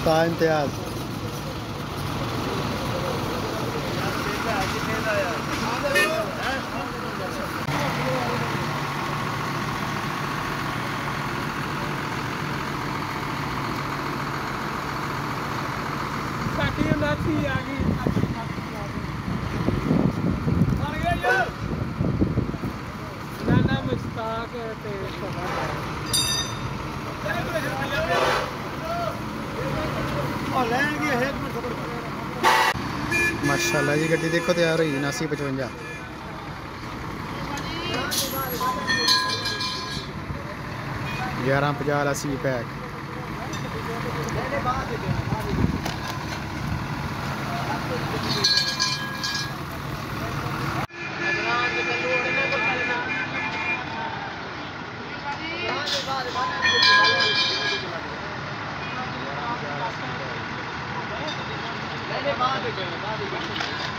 उस्ताद इम्तियाज़ ਸਾਡੀ ਉਨਾਸੀ ਆ ਗਈ ਬਣ ਗਿਆ ਯਾਰ ਨਾਨਾ ਮੁਸ਼ਤਾਕ ਤੇ माशाला जी गड्डी देखो तैयार हुई नासी पचवंजा। ग्यारह पचास अस्सी पैक। でバーベキューバーベキュー。